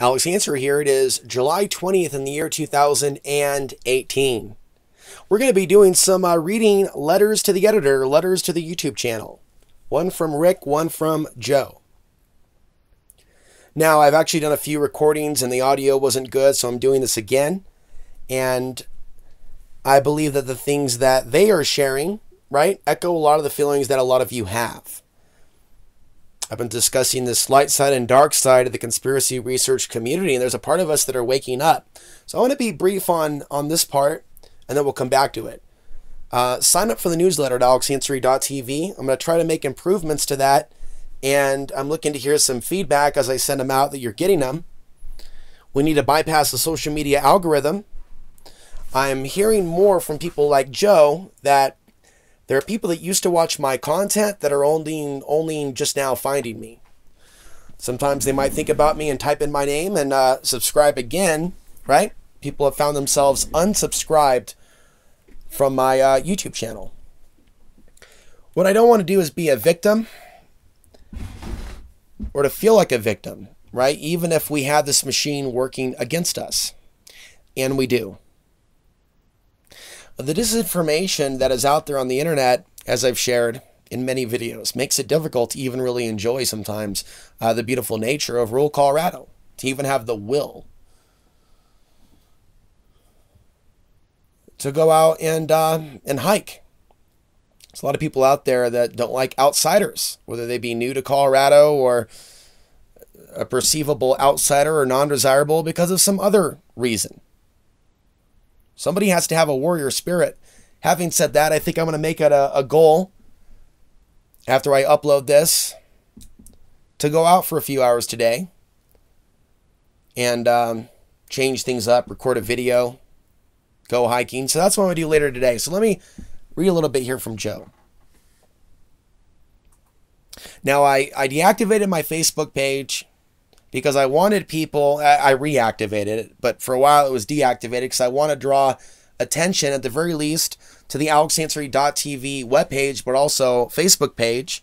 Alex Ansary here. It is July 20th in the year 2018. We're going to be doing some uh, reading letters to the editor, letters to the YouTube channel. One from Rick, one from Joe. Now, I've actually done a few recordings and the audio wasn't good, so I'm doing this again. And I believe that the things that they are sharing, right, echo a lot of the feelings that a lot of you have. I've been discussing this light side and dark side of the conspiracy research community, and there's a part of us that are waking up. So I want to be brief on on this part, and then we'll come back to it. Uh, sign up for the newsletter at alexansary.tv. I'm going to try to make improvements to that, and I'm looking to hear some feedback as I send them out that you're getting them. We need to bypass the social media algorithm. I'm hearing more from people like Joe that there are people that used to watch my content that are only only just now finding me. Sometimes they might think about me and type in my name and uh, subscribe again, right? People have found themselves unsubscribed from my uh, YouTube channel. What I don't want to do is be a victim or to feel like a victim, right? Even if we have this machine working against us, and we do the disinformation that is out there on the internet, as I've shared in many videos, makes it difficult to even really enjoy sometimes uh, the beautiful nature of rural Colorado, to even have the will to go out and uh, and hike. There's a lot of people out there that don't like outsiders, whether they be new to Colorado or a perceivable outsider or non-desirable because of some other reason. Somebody has to have a warrior spirit. Having said that, I think I'm going to make it a, a goal after I upload this to go out for a few hours today and um, change things up, record a video, go hiking. So that's what I'm going to do later today. So let me read a little bit here from Joe. Now, I, I deactivated my Facebook page because I wanted people, I, reactivated it, but for a while it was deactivated because I want to draw attention at the very least to the alexansary.tv webpage, but also Facebook page.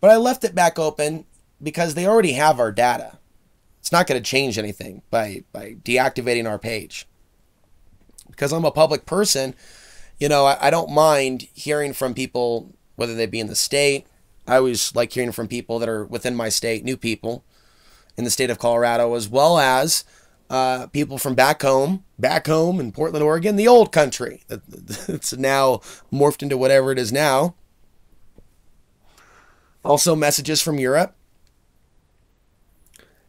But I left it back open because they already have our data. It's not going to change anything by, by deactivating our page. Because I'm a public person, you know, I, I don't mind hearing from people, whether they be in the state. I always like hearing from people that are within my state, new people in the state of Colorado, as well as uh, people from back home, back home in Portland, Oregon, the old country. It's now morphed into whatever it is now. Also, messages from Europe.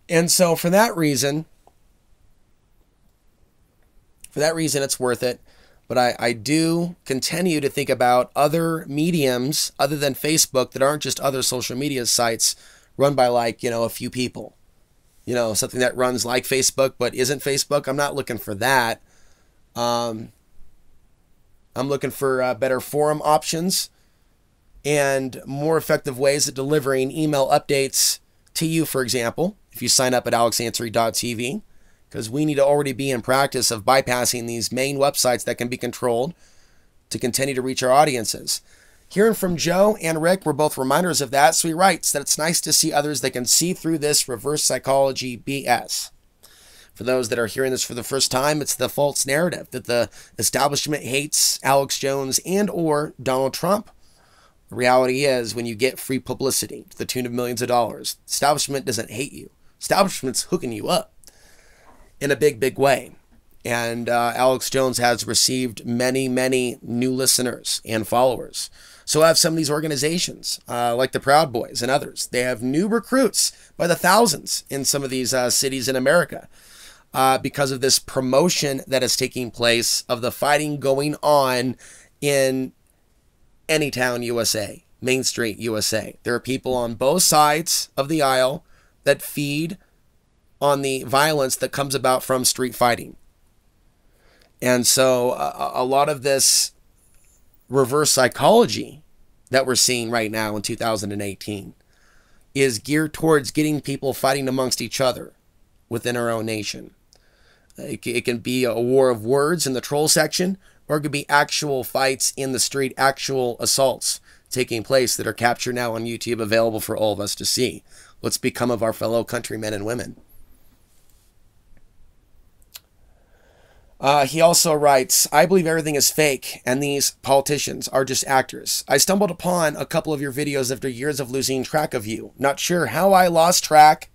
And so, for that reason, for that reason, it's worth it. But I, I do continue to think about other mediums other than Facebook that aren't just other social media sites run by like, you know, a few people you know, something that runs like Facebook but isn't Facebook. I'm not looking for that. Um, I'm looking for uh, better forum options and more effective ways of delivering email updates to you, for example, if you sign up at alexansary.tv, because we need to already be in practice of bypassing these main websites that can be controlled to continue to reach our audiences. Hearing from Joe and Rick were both reminders of that, so he writes that it's nice to see others that can see through this reverse psychology BS. For those that are hearing this for the first time, it's the false narrative that the establishment hates Alex Jones and or Donald Trump. The reality is when you get free publicity to the tune of millions of dollars, establishment doesn't hate you. Establishment's hooking you up in a big, big way. And uh, Alex Jones has received many, many new listeners and followers. So have some of these organizations, uh, like the Proud Boys and others. They have new recruits by the thousands in some of these uh, cities in America uh, because of this promotion that is taking place of the fighting going on in Anytown, USA, Main Street, USA. There are people on both sides of the aisle that feed on the violence that comes about from street fighting. And so a, a lot of this reverse psychology that we're seeing right now in 2018 is geared towards getting people fighting amongst each other within our own nation. It, it can be a war of words in the troll section, or it could be actual fights in the street, actual assaults taking place that are captured now on YouTube, available for all of us to see. What's become of our fellow countrymen and women? Uh, he also writes, I believe everything is fake and these politicians are just actors. I stumbled upon a couple of your videos after years of losing track of you. Not sure how I lost track.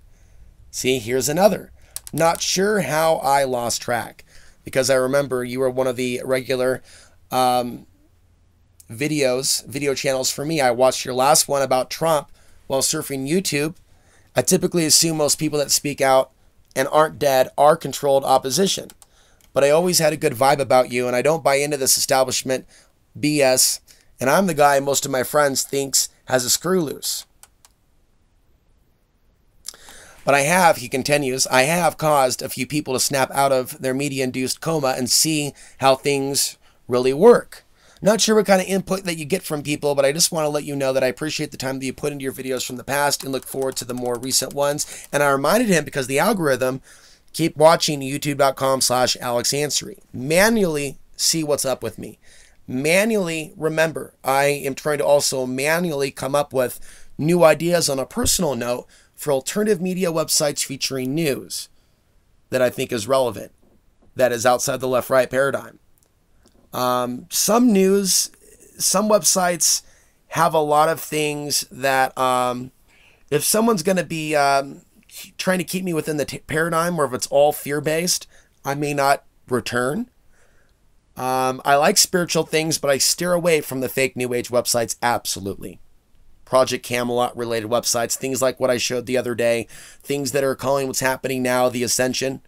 See, here's another. Not sure how I lost track because I remember you were one of the regular um, videos, video channels for me. I watched your last one about Trump while surfing YouTube. I typically assume most people that speak out and aren't dead are controlled opposition but I always had a good vibe about you, and I don't buy into this establishment BS. And I'm the guy most of my friends thinks has a screw loose. But I have, he continues, I have caused a few people to snap out of their media induced coma and see how things really work. Not sure what kind of input that you get from people, but I just want to let you know that I appreciate the time that you put into your videos from the past and look forward to the more recent ones. And I reminded him because the algorithm Keep watching youtube.com slash Alex Ansary. Manually see what's up with me. Manually remember, I am trying to also manually come up with new ideas on a personal note for alternative media websites featuring news that I think is relevant, that is outside the left right paradigm. Um, some news, some websites have a lot of things that um, if someone's going to be um, trying to keep me within the t- paradigm where if it's all fear based, I may not return. Um, I like spiritual things, but I steer away from the fake New Age websites absolutely. Project Camelot related websites, things like what I showed the other day, things that are calling what's happening now the Ascension,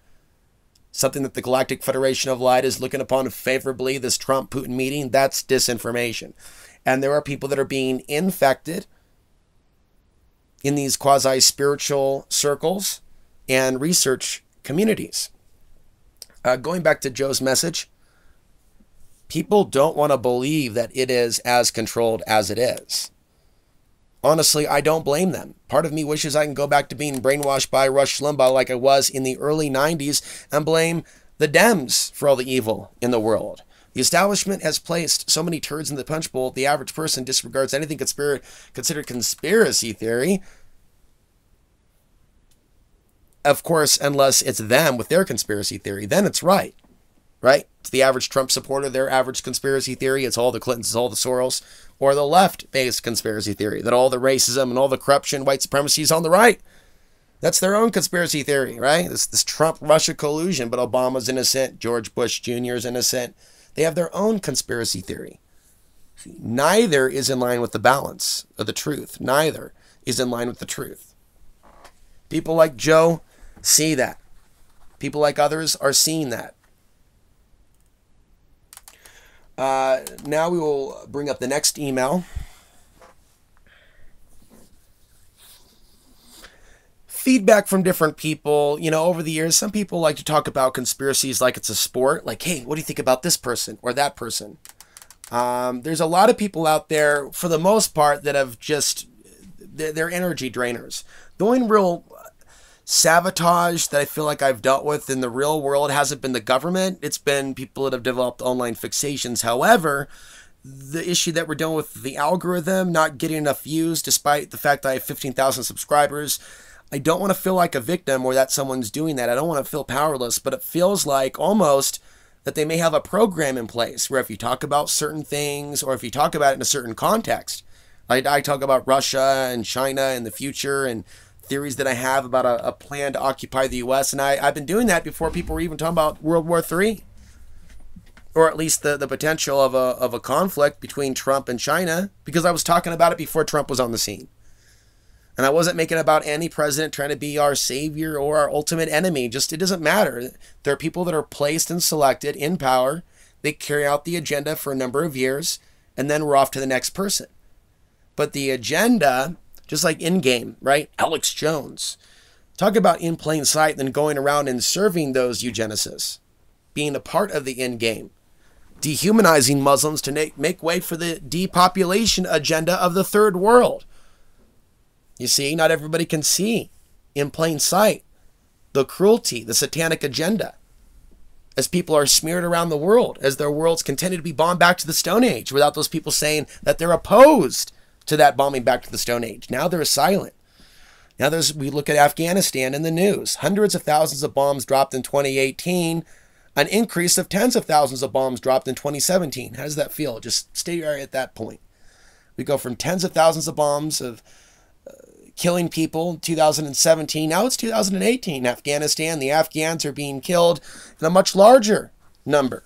something that the Galactic Federation of Light is looking upon favorably, this Trump Putin meeting, that's disinformation. And there are people that are being infected in these quasi spiritual circles and research communities. Uh, going back to Joe's message, people don't want to believe that it is as controlled as it is. Honestly, I don't blame them. Part of me wishes I can go back to being brainwashed by Rush Limbaugh like I was in the early 90s and blame the Dems for all the evil in the world. The establishment has placed so many turds in the punch bowl, the average person disregards anything conspir- considered conspiracy theory. Of course, unless it's them with their conspiracy theory, then it's right. Right? It's the average Trump supporter, their average conspiracy theory. It's all the Clintons, it's all the Soros, or the left based conspiracy theory that all the racism and all the corruption, white supremacy is on the right. That's their own conspiracy theory, right? This, this Trump Russia collusion, but Obama's innocent, George Bush Jr. is innocent. They have their own conspiracy theory. Neither is in line with the balance of the truth. Neither is in line with the truth. People like Joe see that. People like others are seeing that. Uh, now we will bring up the next email. Feedback from different people. You know, over the years, some people like to talk about conspiracies like it's a sport. Like, hey, what do you think about this person or that person? Um, there's a lot of people out there, for the most part, that have just they're, they're energy drainers. The only real sabotage that I feel like I've dealt with in the real world hasn't been the government. It's been people that have developed online fixations. However, the issue that we're dealing with the algorithm not getting enough views, despite the fact that I have 15,000 subscribers, I don't want to feel like a victim or that someone's doing that. I don't want to feel powerless, but it feels like almost that they may have a program in place where if you talk about certain things or if you talk about it in a certain context, like I talk about Russia and China and the future and theories that I have about a, a plan to occupy the U.S. And I, I've been doing that before people were even talking about World War III, or at least the, the potential of a, of a conflict between Trump and China, because I was talking about it before Trump was on the scene. And I wasn't making about any president trying to be our savior or our ultimate enemy. Just it doesn't matter. There are people that are placed and selected in power. They carry out the agenda for a number of years, and then we're off to the next person. But the agenda, just like in game, right? Alex Jones. Talk about in plain sight, then going around and serving those eugenicists, being a part of the end game, dehumanizing Muslims to make, make way for the depopulation agenda of the third world you see, not everybody can see in plain sight the cruelty, the satanic agenda, as people are smeared around the world, as their worlds continue to be bombed back to the Stone Age without those people saying that they're opposed to that bombing back to the Stone Age. Now they're silent. Now there's we look at Afghanistan in the news. Hundreds of thousands of bombs dropped in 2018. an increase of tens of thousands of bombs dropped in 2017. How does that feel? Just stay right at that point. We go from tens of thousands of bombs of killing people in 2017. Now it's 2018. Afghanistan, the Afghans are being killed in a much larger number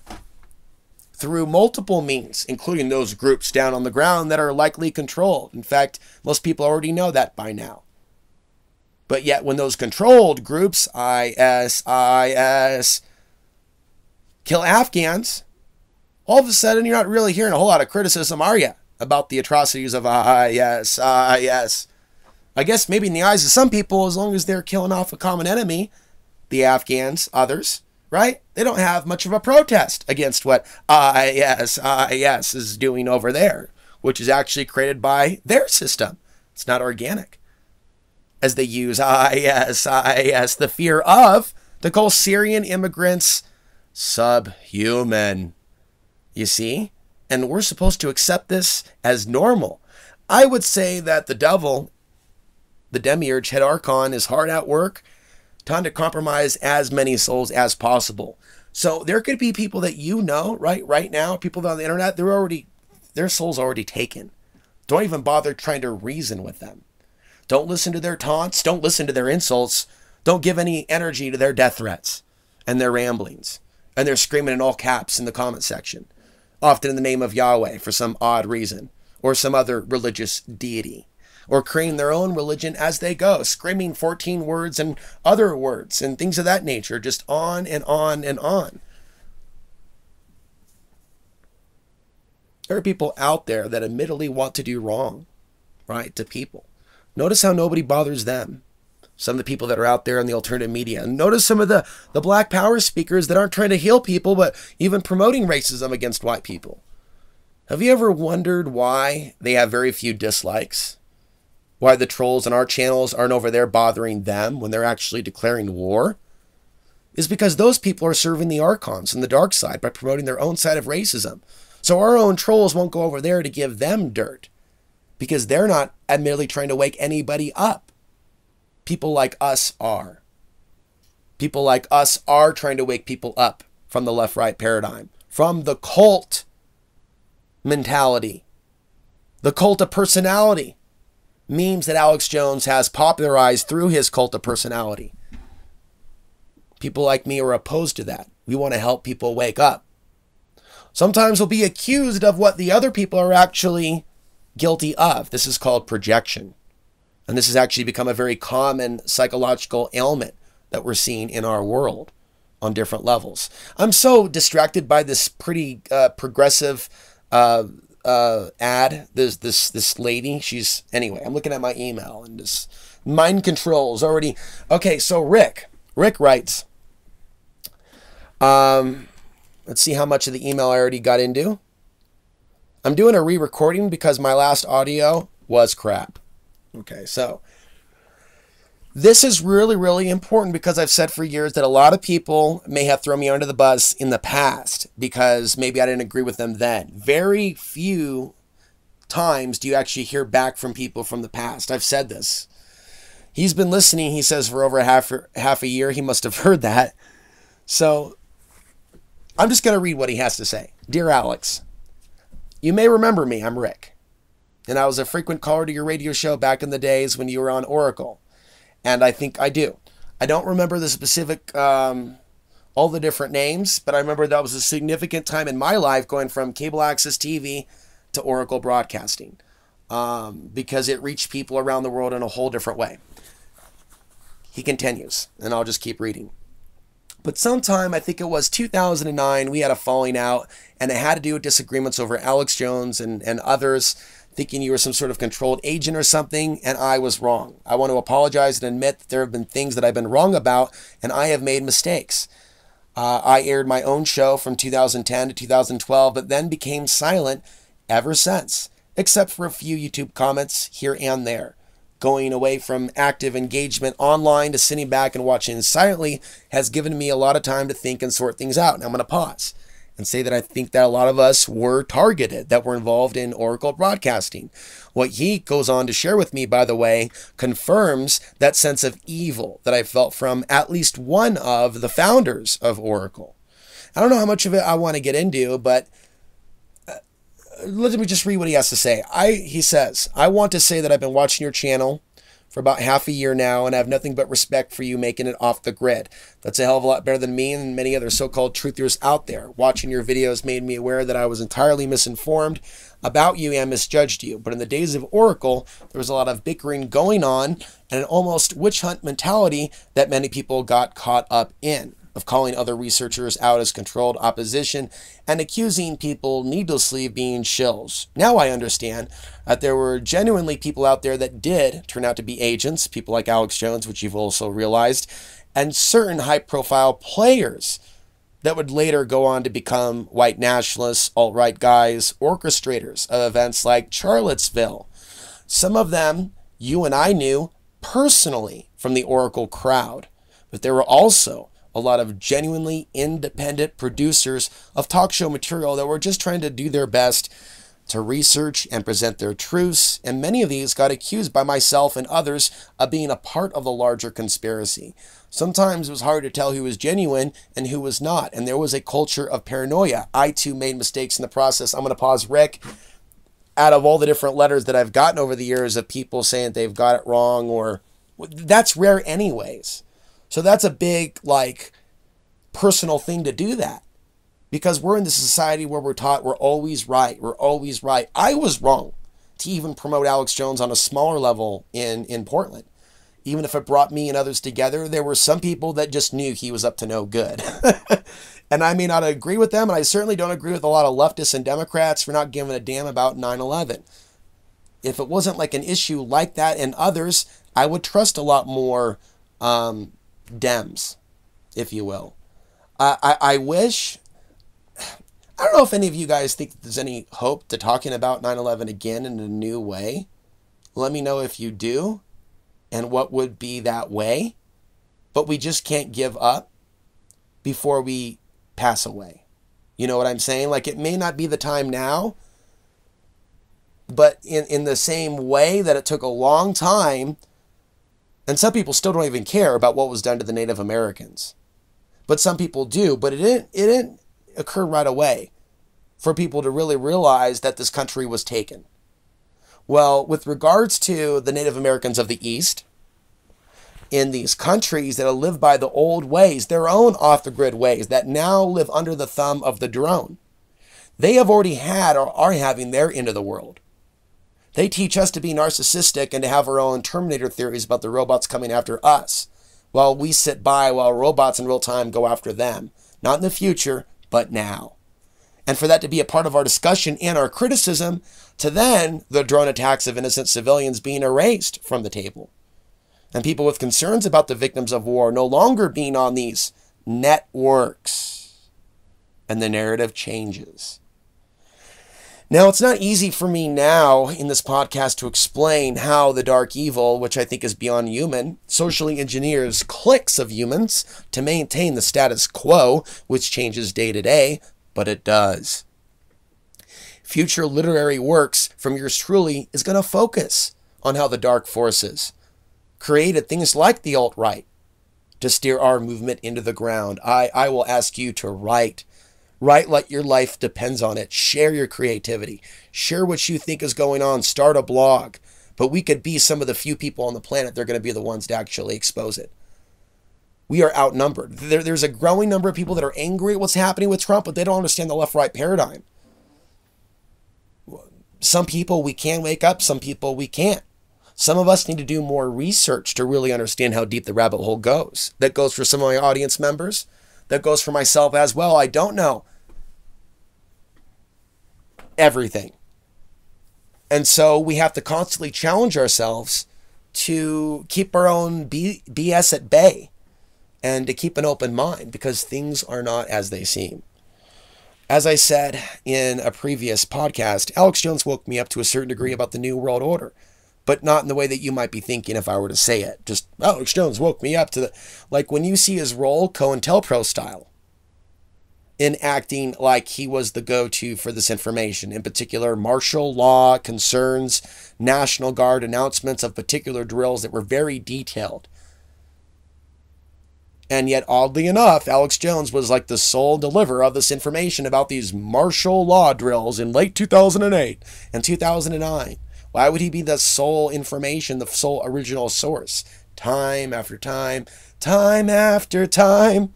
through multiple means, including those groups down on the ground that are likely controlled. In fact, most people already know that by now. But yet, when those controlled groups, IS, IS, kill Afghans, all of a sudden you're not really hearing a whole lot of criticism, are you, about the atrocities of IS, IS? I guess maybe in the eyes of some people, as long as they're killing off a common enemy, the Afghans, others, right? They don't have much of a protest against what IS, IS is doing over there, which is actually created by their system. It's not organic. As they use IS, IS, the fear of to call Syrian immigrants subhuman. You see? And we're supposed to accept this as normal. I would say that the devil, the demiurge, head archon, is hard at work trying to compromise as many souls as possible. So there could be people that you know right right now, people on the internet, they're already their soul's already taken. Don't even bother trying to reason with them. Don't listen to their taunts, don't listen to their insults, don't give any energy to their death threats and their ramblings. And they're screaming in all caps in the comment section, often in the name of Yahweh for some odd reason or some other religious deity or creating their own religion as they go, screaming 14 words and other words and things of that nature, just on and on and on. There are people out there that admittedly want to do wrong, right, to people. Notice how nobody bothers them. Some of the people that are out there in the alternative media. And notice some of the, the black power speakers that aren't trying to heal people, but even promoting racism against white people. Have you ever wondered why they have very few dislikes? Why the trolls on our channels aren't over there bothering them when they're actually declaring war is because those people are serving the archons and the dark side by promoting their own side of racism. So our own trolls won't go over there to give them dirt because they're not admittedly trying to wake anybody up. People like us are. People like us are trying to wake people up from the left right paradigm, from the cult mentality, the cult of personality memes that Alex Jones has popularized through his cult of personality. People like me are opposed to that. We want to help people wake up. Sometimes we'll be accused of what the other people are actually guilty of. This is called projection. And this has actually become a very common psychological ailment that we're seeing in our world on different levels. I'm so distracted by this pretty uh, progressive uh, uh, ad. This this this lady. She's anyway. I'm looking at my email and this mind control is already okay. So Rick, Rick writes. Um, let's see how much of the email I already got into. I'm doing a re-recording because my last audio was crap. Okay, so this is really, really important because I've said for years that a lot of people may have thrown me under the bus in the past because maybe I didn't agree with them then. Very few times do you actually hear back from people from the past. I've said this. He's been listening, he says, for over half, half a year. He must have heard that. So I'm just going to read what he has to say. Dear Alex, you may remember me. I'm Rick. And I was a frequent caller to your radio show back in the days when you were on Oracle and I think I do. I don't remember the specific, um, all the different names, but I remember that was a significant time in my life going from cable access TV to Oracle Broadcasting um, because it reached people around the world in a whole different way. He continues, and I'll just keep reading. But sometime, I think it was 2009, we had a falling out, and it had to do with disagreements over Alex Jones and, and others thinking you were some sort of controlled agent or something, and I was wrong. I want to apologize and admit that there have been things that I've been wrong about, and I have made mistakes. Uh, I aired my own show from 2010 to 2012, but then became silent ever since, except for a few YouTube comments here and there. Going away from active engagement online to sitting back and watching silently has given me a lot of time to think and sort things out. Now I'm going to pause and say that I think that a lot of us were targeted, that were involved in Oracle broadcasting. What he goes on to share with me, by the way, confirms that sense of evil that I felt from at least one of the founders of Oracle. I don't know how much of it I want to get into, but uh, let me just read what he has to say. I he says, "I want to say that I've been watching your channel for about half a year now, and I have nothing but respect for you making it off the grid. That's a hell of a lot better than me and many other so-called truthers out there. Watching your videos made me aware that I was entirely misinformed about you and misjudged you. But in the days of Oracle, there was a lot of bickering going on and an almost witch hunt mentality that many people got caught up in of calling other researchers out as controlled opposition and accusing people needlessly of being shills. Now I understand that there were genuinely people out there that did turn out to be agents, people like Alex Jones, which you've also realized, and certain high profile players that would later go on to become white nationalists, alt right guys, orchestrators of events like Charlottesville. Some of them you and I knew personally from the Oracle crowd, but there were also a lot of genuinely independent producers of talk show material that were just trying to do their best to research and present their truths, and many of these got accused by myself and others of being a part of the larger conspiracy. Sometimes it was hard to tell who was genuine and who was not, and there was a culture of paranoia. I too made mistakes in the process. I'm going to pause, Rick. Out of all the different letters that I've gotten over the years of people saying they've got it wrong, or that's rare, anyways. So that's a big, like, personal thing to do that because we're in the society where we're taught we're always right. We're always right. I was wrong to even promote Alex Jones on a smaller level in, in Portland. Even if it brought me and others together, there were some people that just knew he was up to no good. and I may not agree with them, and I certainly don't agree with a lot of leftists and Democrats for not giving a damn about 9 11. If it wasn't like an issue like that and others, I would trust a lot more um, Dems, if you will. I, I, wish. I don't know if any of you guys think there's any hope to talking about 9 11 again in a new way. Let me know if you do and what would be that way. But we just can't give up before we pass away. You know what I'm saying? Like it may not be the time now, but in, in the same way that it took a long time and some people still don't even care about what was done to the Native Americans. But some people do, but it didn't it didn't occur right away for people to really realize that this country was taken. Well, with regards to the Native Americans of the East, in these countries that lived by the old ways, their own off the grid ways that now live under the thumb of the drone, they have already had or are having their end of the world. They teach us to be narcissistic and to have our own Terminator theories about the robots coming after us, while we sit by while robots in real time go after them. Not in the future, but now. And for that to be a part of our discussion and our criticism, to then the drone attacks of innocent civilians being erased from the table. And people with concerns about the victims of war no longer being on these networks. And the narrative changes. Now, it's not easy for me now in this podcast to explain how the dark evil, which I think is beyond human, socially engineers cliques of humans to maintain the status quo, which changes day to day, but it does. Future literary works from yours truly is going to focus on how the dark forces created things like the alt right to steer our movement into the ground. I, I will ask you to write Write like your life depends on it. Share your creativity. Share what you think is going on. Start a blog. But we could be some of the few people on the planet that are going to be the ones to actually expose it. We are outnumbered. There, there's a growing number of people that are angry at what's happening with Trump, but they don't understand the left right paradigm. Some people we can wake up, some people we can't. Some of us need to do more research to really understand how deep the rabbit hole goes. That goes for some of my audience members that goes for myself as well. I don't know everything. And so we have to constantly challenge ourselves to keep our own B- BS at bay and to keep an open mind because things are not as they seem. As I said in a previous podcast, Alex Jones woke me up to a certain degree about the New World Order but not in the way that you might be thinking if I were to say it. Just Alex Jones woke me up to the like when you see his role, COINTELPRO style, in acting like he was the go-to for this information. In particular, martial law concerns, National Guard announcements of particular drills that were very detailed. And yet, oddly enough, Alex Jones was like the sole deliverer of this information about these martial law drills in late 2008 and 2009. Why would he be the sole information, the sole original source? Time after time, time after time.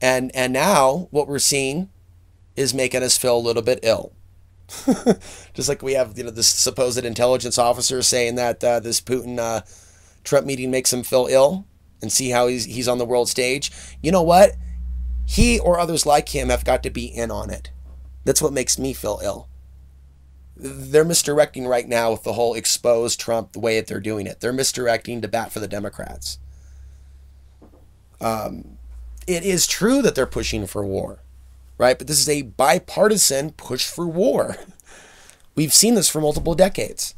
And and now what we're seeing is making us feel a little bit ill. Just like we have, you know, this supposed intelligence officer saying that uh, this Putin uh, Trump meeting makes him feel ill, and see how he's he's on the world stage. You know what? He or others like him have got to be in on it. That's what makes me feel ill. They're misdirecting right now with the whole expose Trump the way that they're doing it. They're misdirecting to bat for the Democrats. Um, it is true that they're pushing for war, right? But this is a bipartisan push for war. We've seen this for multiple decades.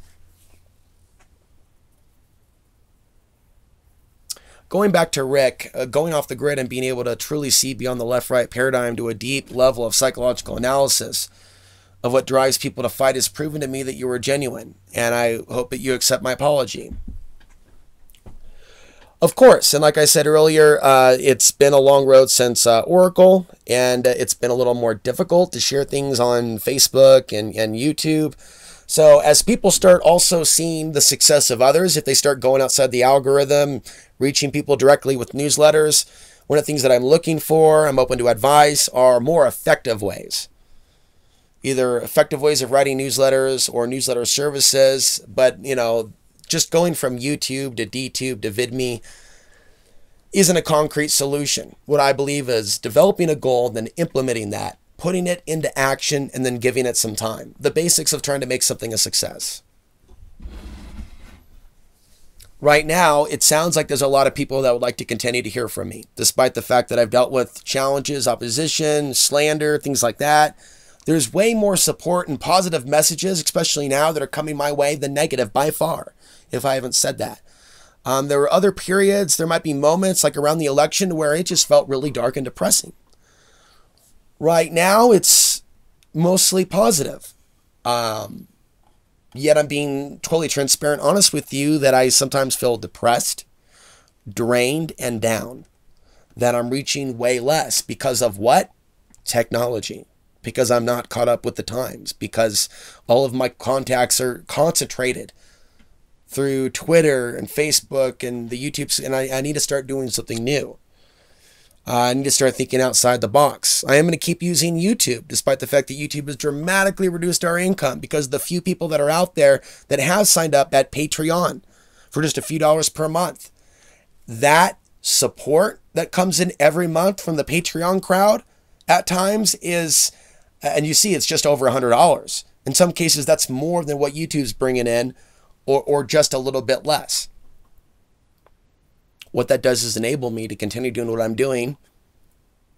Going back to Rick, uh, going off the grid and being able to truly see beyond the left right paradigm to a deep level of psychological analysis of what drives people to fight has proven to me that you were genuine. And I hope that you accept my apology. Of course, and like I said earlier, uh, it's been a long road since uh, Oracle, and uh, it's been a little more difficult to share things on Facebook and, and YouTube. So, as people start also seeing the success of others, if they start going outside the algorithm, reaching people directly with newsletters, one of the things that I'm looking for, I'm open to advice, are more effective ways. Either effective ways of writing newsletters or newsletter services, but you know, just going from YouTube to DTube to VidMe isn't a concrete solution. What I believe is developing a goal, then implementing that, putting it into action, and then giving it some time. The basics of trying to make something a success. Right now, it sounds like there's a lot of people that would like to continue to hear from me, despite the fact that I've dealt with challenges, opposition, slander, things like that. There's way more support and positive messages, especially now, that are coming my way than negative by far if I haven't said that. Um, there were other periods, there might be moments like around the election where it just felt really dark and depressing. Right now, it's mostly positive. Um, yet I'm being totally transparent, honest with you that I sometimes feel depressed, drained, and down. That I'm reaching way less because of what? Technology. Because I'm not caught up with the times. Because all of my contacts are concentrated through Twitter and Facebook and the YouTube, and I, I need to start doing something new. Uh, I need to start thinking outside the box. I am going to keep using YouTube, despite the fact that YouTube has dramatically reduced our income because the few people that are out there that have signed up at Patreon for just a few dollars per month. That support that comes in every month from the Patreon crowd at times is, and you see it's just over a $100. In some cases, that's more than what YouTube's bringing in or, or just a little bit less. What that does is enable me to continue doing what I'm doing,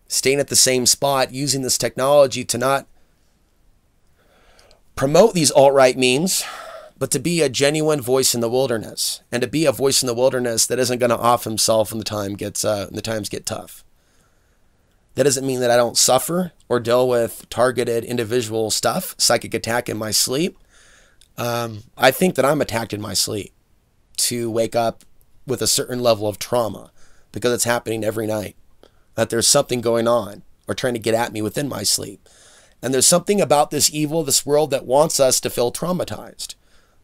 staying at the same spot, using this technology to not promote these alt right memes, but to be a genuine voice in the wilderness, and to be a voice in the wilderness that isn't going to off himself when the time gets uh, when the times get tough. That doesn't mean that I don't suffer or deal with targeted individual stuff, psychic attack in my sleep. Um, I think that I'm attacked in my sleep to wake up with a certain level of trauma because it's happening every night. That there's something going on or trying to get at me within my sleep. And there's something about this evil, this world that wants us to feel traumatized,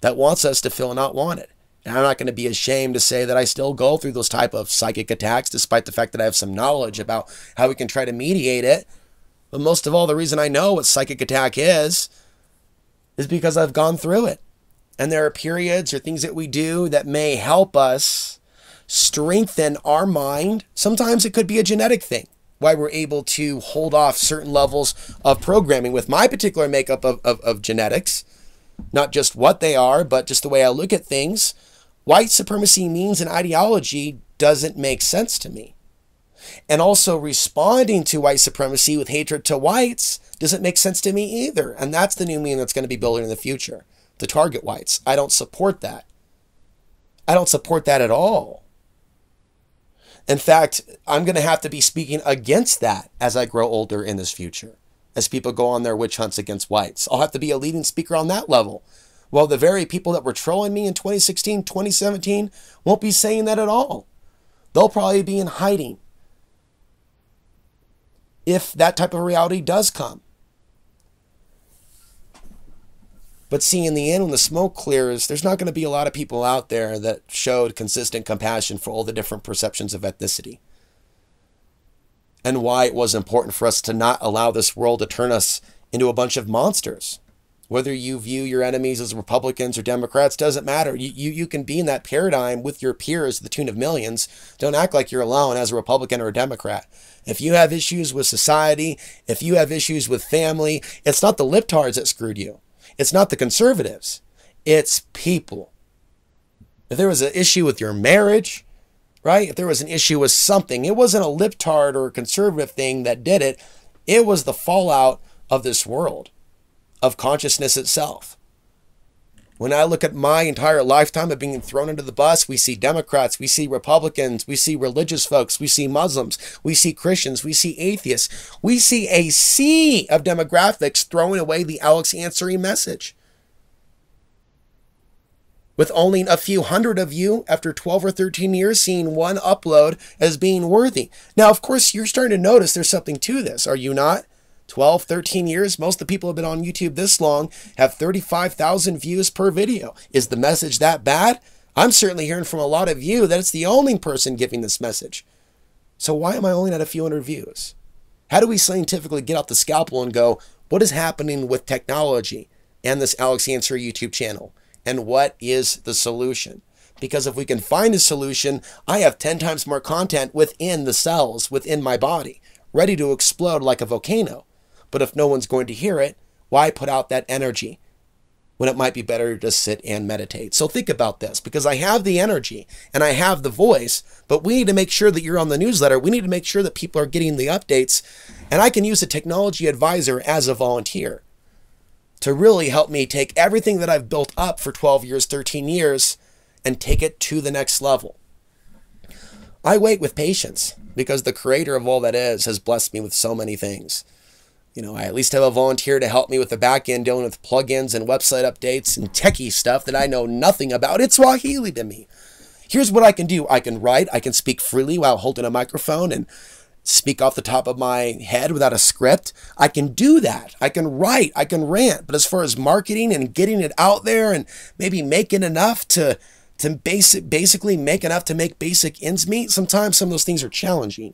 that wants us to feel not wanted. And I'm not going to be ashamed to say that I still go through those type of psychic attacks, despite the fact that I have some knowledge about how we can try to mediate it. But most of all, the reason I know what psychic attack is is because I've gone through it. And there are periods or things that we do that may help us strengthen our mind. Sometimes it could be a genetic thing, why we're able to hold off certain levels of programming with my particular makeup of, of, of genetics, not just what they are, but just the way I look at things. White supremacy means an ideology doesn't make sense to me. And also responding to white supremacy with hatred to whites doesn't make sense to me either. And that's the new meaning that's going to be building in the future to target whites. I don't support that. I don't support that at all. In fact, I'm going to have to be speaking against that as I grow older in this future, as people go on their witch hunts against whites. I'll have to be a leading speaker on that level Well, the very people that were trolling me in 2016, 2017 won't be saying that at all. They'll probably be in hiding if that type of reality does come. But see, in the end, when the smoke clears, there's not going to be a lot of people out there that showed consistent compassion for all the different perceptions of ethnicity. And why it was important for us to not allow this world to turn us into a bunch of monsters. Whether you view your enemies as Republicans or Democrats doesn't matter. You, you, you can be in that paradigm with your peers to the tune of millions. Don't act like you're alone as a Republican or a Democrat. If you have issues with society, if you have issues with family, it's not the libtards that screwed you. It's not the conservatives, it's people. If there was an issue with your marriage, right? If there was an issue with something, it wasn't a libtard or a conservative thing that did it. It was the fallout of this world, of consciousness itself. When I look at my entire lifetime of being thrown into the bus, we see Democrats, we see Republicans, we see religious folks, we see Muslims, we see Christians, we see atheists. We see a sea of demographics throwing away the Alex Ansary message. With only a few hundred of you after 12 or 13 years seeing one upload as being worthy. Now, of course, you're starting to notice there's something to this, are you not? 12, 13 years. Most of the people have been on YouTube this long have 35,000 views per video. Is the message that bad? I'm certainly hearing from a lot of you that it's the only person giving this message. So why am I only at a few hundred views? How do we scientifically get out the scalpel and go, what is happening with technology and this Alex Ansary YouTube channel? And what is the solution? Because if we can find a solution, I have 10 times more content within the cells, within my body, ready to explode like a volcano. But if no one's going to hear it, why put out that energy when it might be better to just sit and meditate? So think about this because I have the energy and I have the voice, but we need to make sure that you're on the newsletter. We need to make sure that people are getting the updates. And I can use a technology advisor as a volunteer to really help me take everything that I've built up for 12 years, 13 years, and take it to the next level. I wait with patience because the creator of all that is has blessed me with so many things you know, I at least have a volunteer to help me with the back end dealing with plugins and website updates and techie stuff that I know nothing about. It's Swahili to me. Here's what I can do I can write, I can speak freely while holding a microphone and speak off the top of my head without a script. I can do that. I can write, I can rant. But as far as marketing and getting it out there and maybe making enough to to basic basically make enough to make basic ends meet, sometimes some of those things are challenging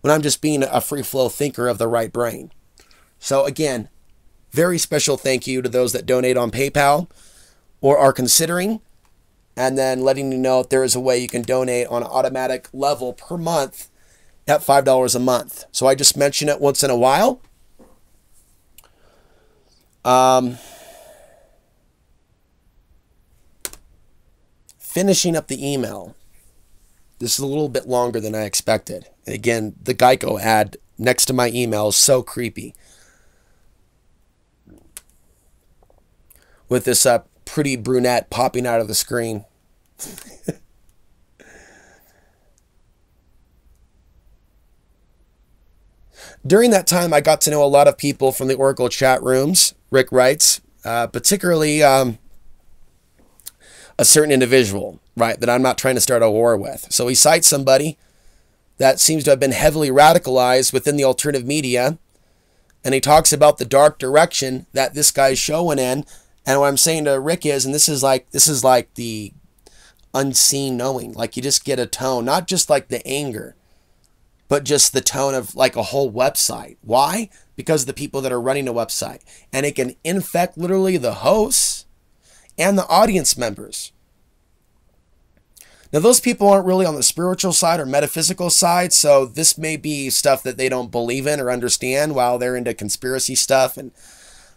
when I'm just being a free flow thinker of the right brain. So, again, very special thank you to those that donate on PayPal or are considering, and then letting you know if there is a way you can donate on an automatic level per month at $5 a month. So, I just mention it once in a while. Um, finishing up the email. This is a little bit longer than I expected. And again, the Geico ad next to my email is so creepy. With this uh, pretty brunette popping out of the screen. During that time, I got to know a lot of people from the Oracle chat rooms, Rick writes, uh, particularly um, a certain individual, right, that I'm not trying to start a war with. So he cites somebody that seems to have been heavily radicalized within the alternative media, and he talks about the dark direction that this guy's showing in and what I'm saying to Rick is, and this is like this is like the unseen knowing. Like you just get a tone, not just like the anger, but just the tone of like a whole website. Why? Because the people that are running a website. And it can infect literally the hosts and the audience members. Now, those people aren't really on the spiritual side or metaphysical side, so this may be stuff that they don't believe in or understand while they're into conspiracy stuff and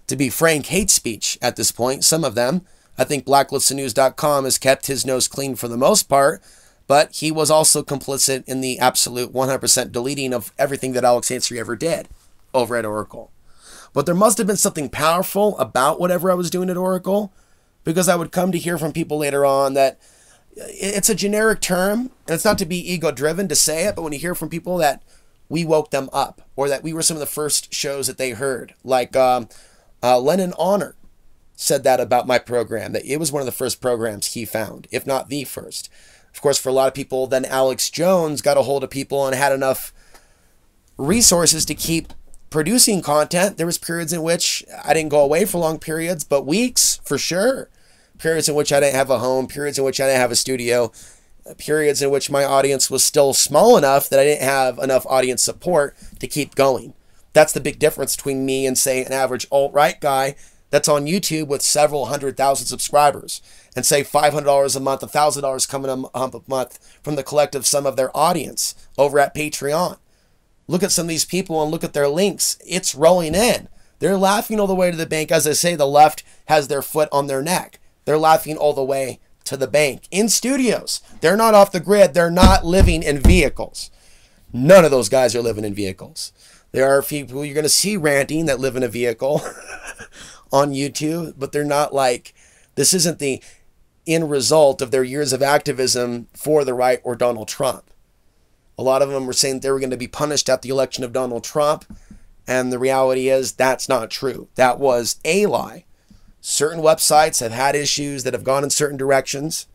to be frank, hate speech at this point. Some of them. I think blacklistnews.com has kept his nose clean for the most part, but he was also complicit in the absolute 100% deleting of everything that Alex Ansary ever did over at Oracle. But there must have been something powerful about whatever I was doing at Oracle because I would come to hear from people later on that it's a generic term and it's not to be ego driven to say it, but when you hear from people that we woke them up or that we were some of the first shows that they heard, like um, uh, Lenon Honor, said that about my program, that it was one of the first programs he found, if not the first. Of course, for a lot of people, then Alex Jones got a hold of people and had enough resources to keep producing content. There was periods in which I didn't go away for long periods, but weeks for sure. Periods in which I didn't have a home, periods in which I didn't have a studio, periods in which my audience was still small enough that I didn't have enough audience support to keep going. That's the big difference between me and, say, an average alt right guy that's on YouTube with several hundred thousand subscribers and say $500 a month, $1,000 coming a month from the collective sum of their audience over at Patreon. Look at some of these people and look at their links. It's rolling in. They're laughing all the way to the bank. As I say, the left has their foot on their neck. They're laughing all the way to the bank in studios. They're not off the grid. They're not living in vehicles. None of those guys are living in vehicles. There are people you're going to see ranting that live in a vehicle on YouTube, but they're not like, this isn't the end result of their years of activism for the right or Donald Trump. A lot of them were saying they were going to be punished at the election of Donald Trump. And the reality is that's not true. That was a lie. Certain websites have had issues that have gone in certain directions.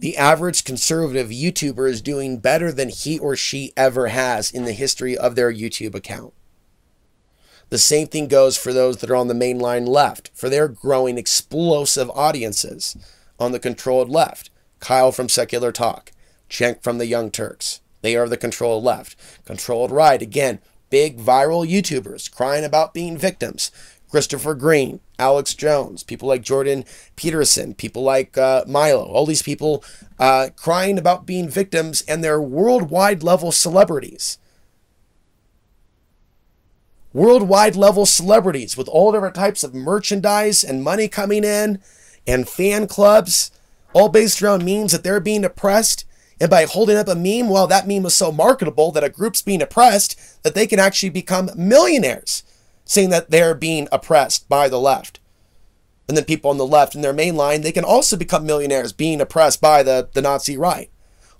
The average conservative YouTuber is doing better than he or she ever has in the history of their YouTube account. The same thing goes for those that are on the mainline left, for their growing explosive audiences on the controlled left. Kyle from Secular Talk, Cenk from the Young Turks. They are the controlled left. Controlled right, again, big viral YouTubers crying about being victims. Christopher Greene, Alex Jones, people like Jordan Peterson, people like uh, Milo, all these people uh, crying about being victims and they're worldwide level celebrities. Worldwide level celebrities with all different types of merchandise and money coming in and fan clubs, all based around memes that they're being oppressed. And by holding up a meme, well, that meme was so marketable that a group's being oppressed that they can actually become millionaires saying that they're being oppressed by the left. And then people on the left in their main line, they can also become millionaires being oppressed by the, the Nazi right.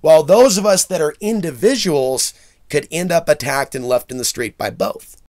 While those of us that are individuals could end up attacked and left in the street by both.